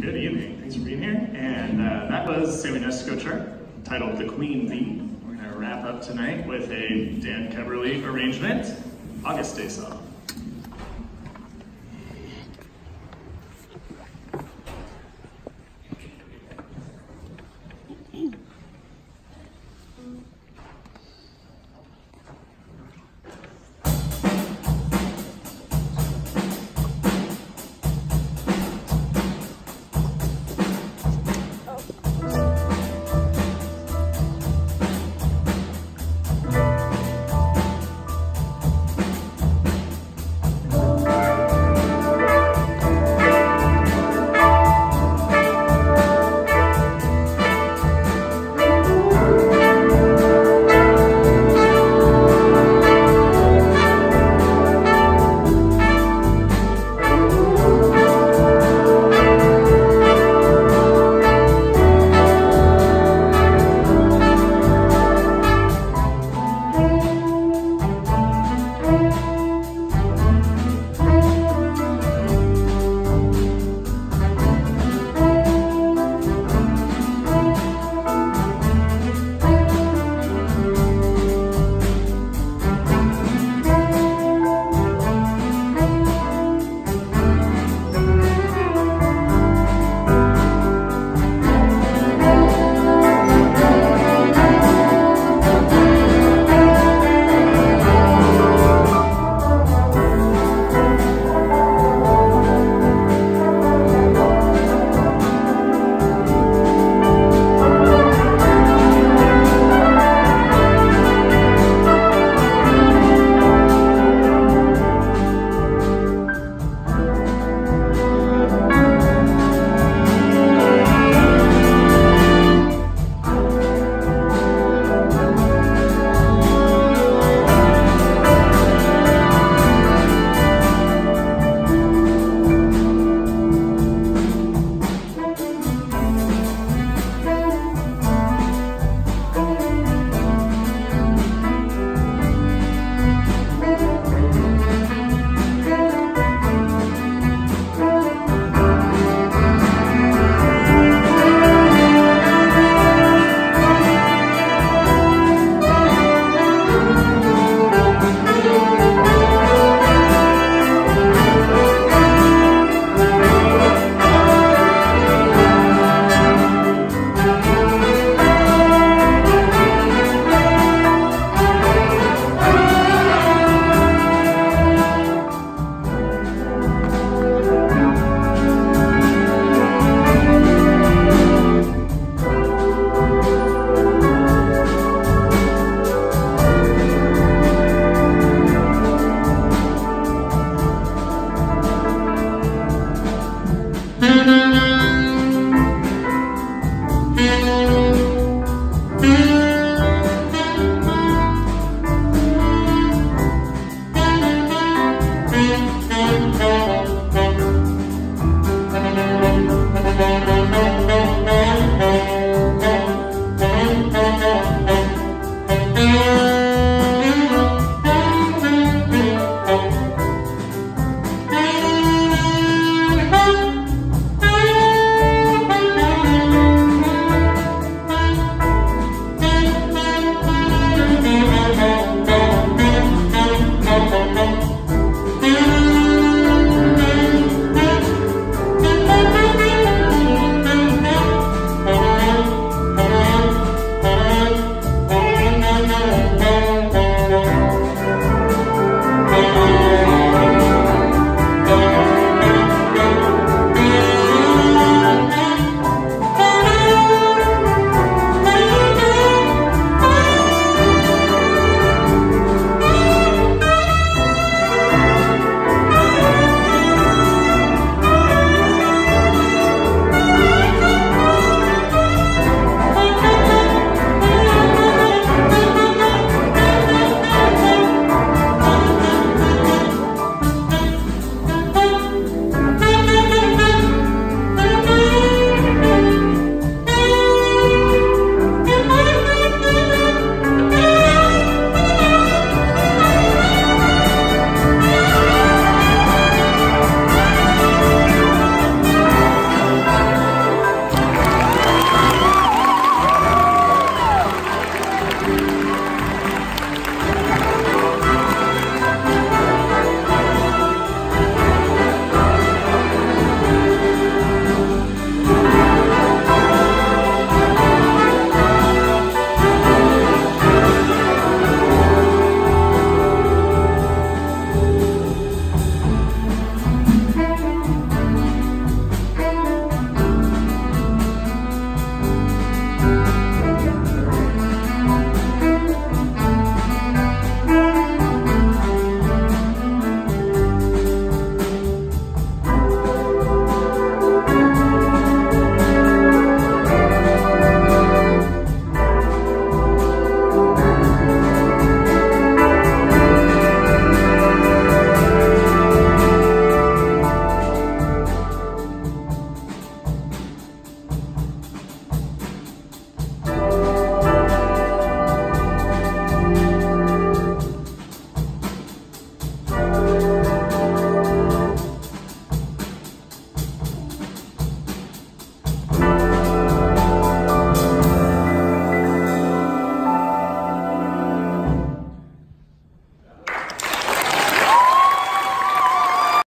Good evening. Thanks for being here. And uh, that was Sammy Nestico chart titled The Queen Bee. We're going to wrap up tonight with a Dan Keberly arrangement, August Day song.